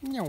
喵